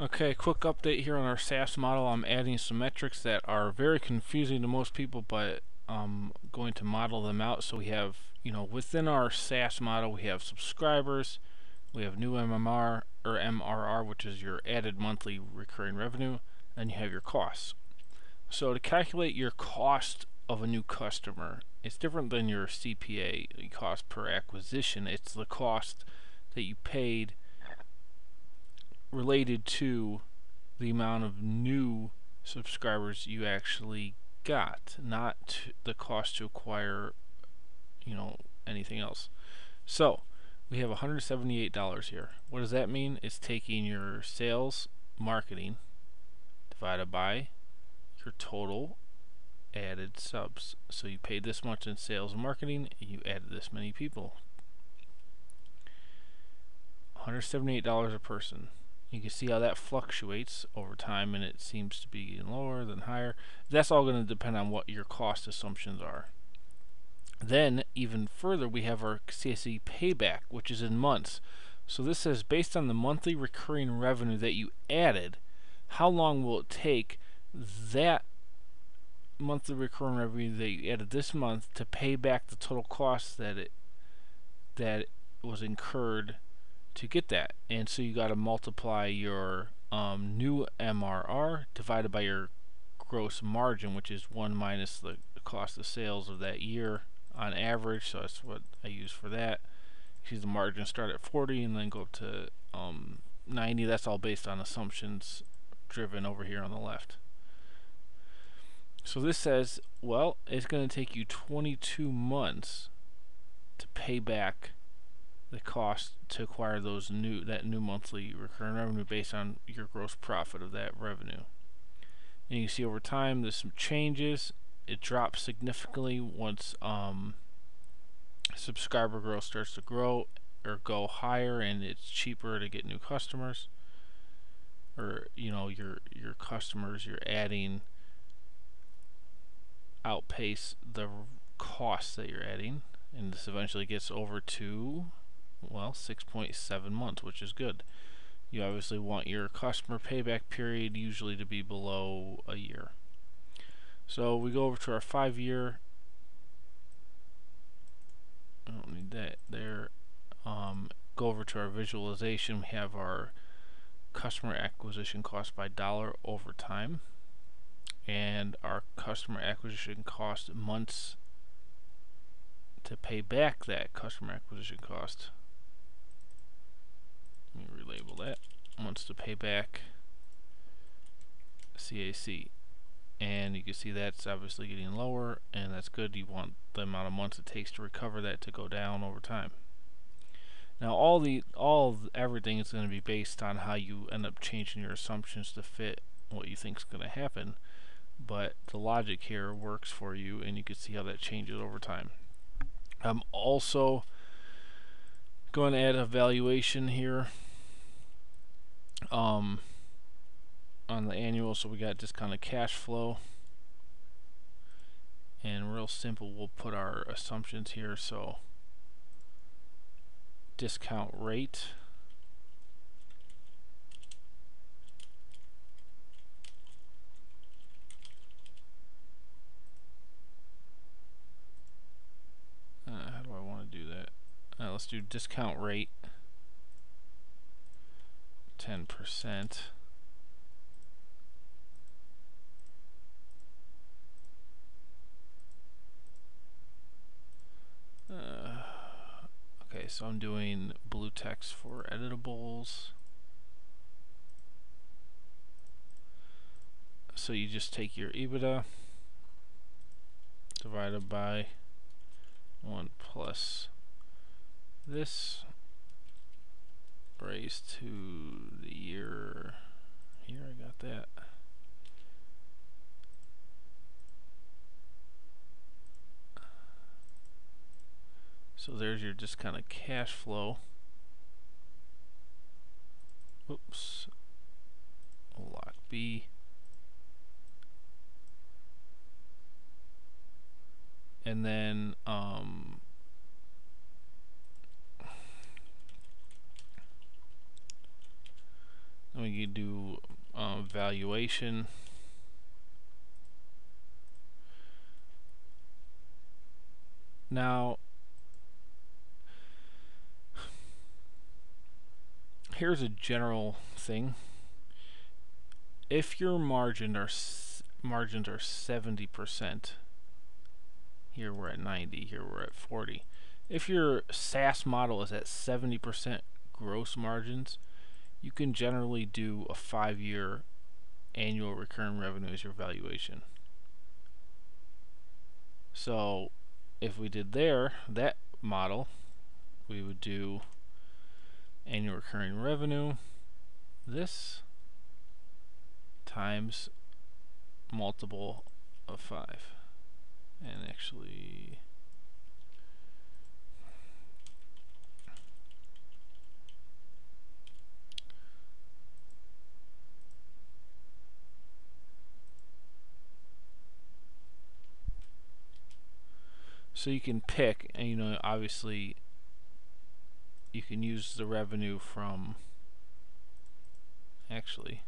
Okay, quick update here on our SaaS model. I'm adding some metrics that are very confusing to most people, but I'm going to model them out. So we have, you know, within our SaaS model, we have subscribers, we have new MMR or MRR, which is your added monthly recurring revenue, and you have your costs. So to calculate your cost of a new customer, it's different than your CPA cost per acquisition. It's the cost that you paid related to the amount of new subscribers you actually got, not the cost to acquire, you know, anything else. So, we have $178 here. What does that mean? It's taking your sales marketing divided by your total added subs. So you paid this much in sales and marketing, you added this many people. $178 a person. You can see how that fluctuates over time and it seems to be lower than higher. That's all going to depend on what your cost assumptions are. Then, even further, we have our CAC payback, which is in months. So this says based on the monthly recurring revenue that you added, how long will it take that monthly recurring revenue that you added this month to pay back the total cost that it that was incurred to get that. And so you got to multiply your um, new MRR divided by your gross margin, which is 1 minus the cost of sales of that year on average. So that's what I use for that. You see the margin start at 40 and then go up to um, 90. That's all based on assumptions driven over here on the left. So this says, well, it's going to take you 22 months to pay back the cost to acquire those new that new monthly recurring revenue based on your gross profit of that revenue. And you see over time there's some changes. It drops significantly once um, subscriber growth starts to grow or go higher and it's cheaper to get new customers or you know your your customers you're adding outpace the costs that you're adding and this eventually gets over to well, 6.7 months, which is good. You obviously want your customer payback period usually to be below a year. So we go over to our five year. I don't need that there. Um, go over to our visualization. We have our customer acquisition cost by dollar over time and our customer acquisition cost months to pay back that customer acquisition cost me relabel that. Wants to pay back CAC. And you can see that's obviously getting lower, and that's good. You want the amount of months it takes to recover that to go down over time. Now, all the all everything is going to be based on how you end up changing your assumptions to fit what you think is going to happen. But the logic here works for you, and you can see how that changes over time. I'm also going to add a valuation here um, on the annual so we got discounted cash flow. And real simple we'll put our assumptions here so discount rate. Uh, how do I want to do that? Uh, let's do discount rate 10%. Uh, okay, so I'm doing blue text for editables. So you just take your EBITDA divided by 1 plus this raised to the year here I got that. So there's your discounted cash flow. Oops. Lock B. And then um, we can do um, valuation. Now, here's a general thing. If your margin are margins are 70%, here we're at 90, here we're at 40. If your SaaS model is at 70% gross margins, you can generally do a five year annual recurring revenue as your valuation. So if we did there, that model, we would do annual recurring revenue, this times multiple of 5. And actually So you can pick, and you know, obviously, you can use the revenue from. Actually,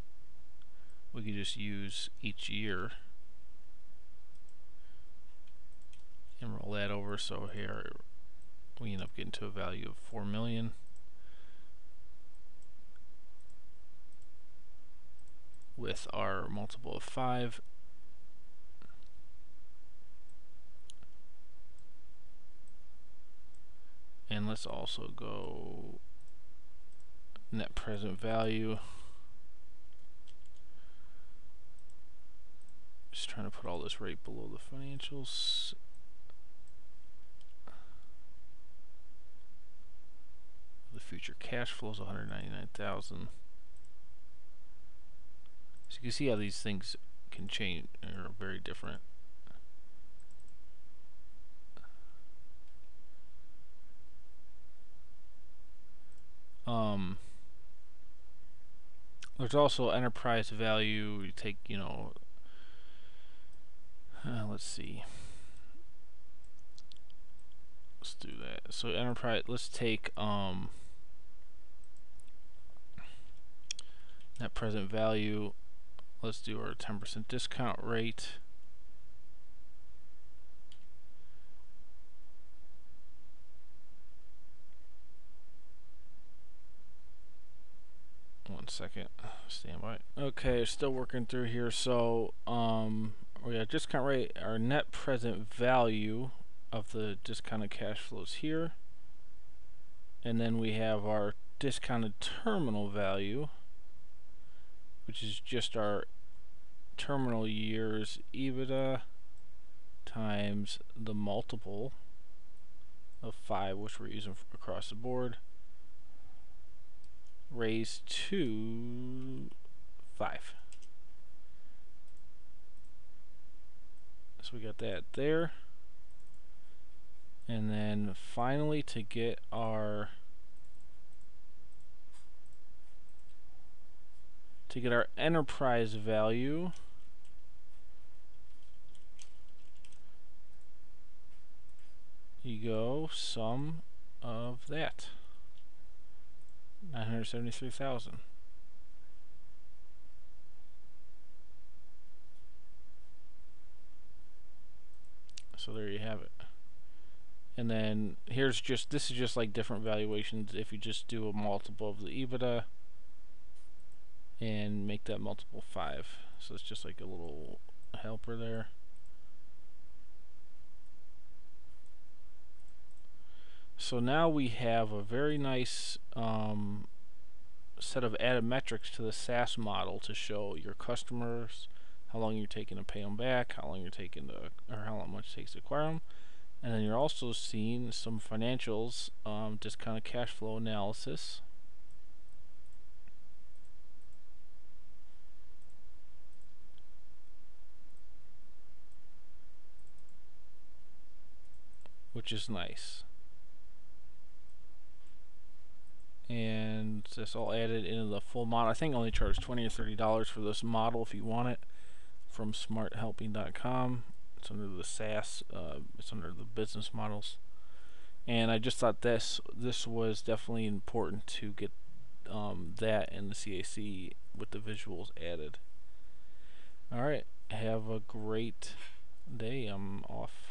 we could just use each year and roll that over. So here we end up getting to a value of four million. with our multiple of 5 let's also go net present value. Just trying to put all this right below the financials. The future cash flows 199,000 so you can see how these things can change are very different Um, there's also enterprise value. You take, you know, uh, let's see. Let's do that. So enterprise, let's take um, net present value. Let's do our 10% discount rate. Second. Stand by. Okay, still working through here. So, um, we got discount rate, our net present value of the discounted cash flows here. And then we have our discounted terminal value, which is just our terminal year's EBITDA times the multiple of 5, which we're using across the board raised to 5. So we got that there. And then finally to get our to get our enterprise value you go sum of that 973,000. So there you have it. And then here's just, this is just like different valuations if you just do a multiple of the EBITDA and make that multiple 5. So it's just like a little helper there. So now we have a very nice um, set of added metrics to the SaaS model to show your customers how long you're taking to pay them back, how long you're taking to, or how much it takes to acquire them. And then you're also seeing some financials, um, discounted cash flow analysis. Which is nice. And that's all added into the full model. I think only charge 20 or 30 dollars for this model if you want it from smarthelping.com. It's under the SaaS, uh, it's under the business models. And I just thought this this was definitely important to get um, that in the CAC with the visuals added. All right, have a great day. I'm off.